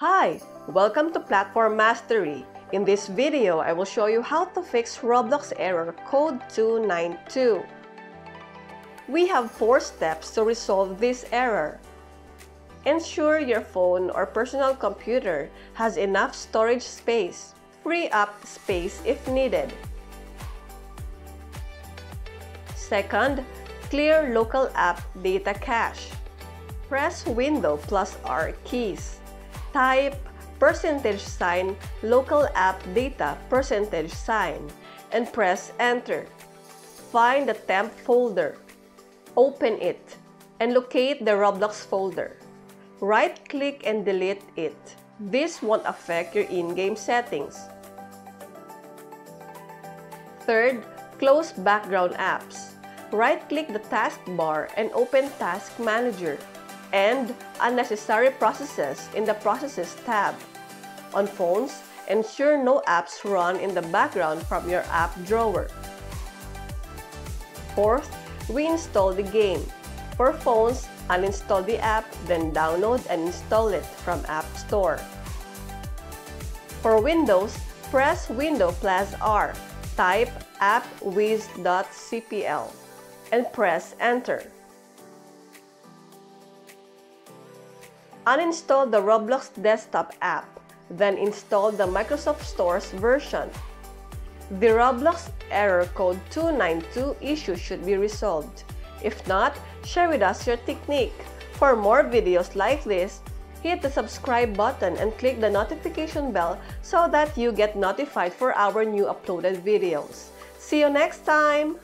Hi! Welcome to Platform Mastery. In this video, I will show you how to fix Roblox error code 292. We have four steps to resolve this error. Ensure your phone or personal computer has enough storage space. Free up space if needed. Second, clear local app data cache. Press Window plus R keys. Type percentage sign local app data percentage sign and press enter. Find the temp folder. Open it and locate the Roblox folder. Right-click and delete it. This won't affect your in-game settings. Third, close background apps. Right-click the taskbar and open Task Manager and Unnecessary Processes in the Processes tab. On phones, ensure no apps run in the background from your app drawer. Fourth, reinstall the game. For phones, uninstall the app, then download and install it from App Store. For Windows, press Window plus R. Type appwiz.cpl and press Enter. Uninstall the Roblox desktop app, then install the Microsoft Store's version. The Roblox error code 292 issue should be resolved. If not, share with us your technique. For more videos like this, hit the subscribe button and click the notification bell so that you get notified for our new uploaded videos. See you next time!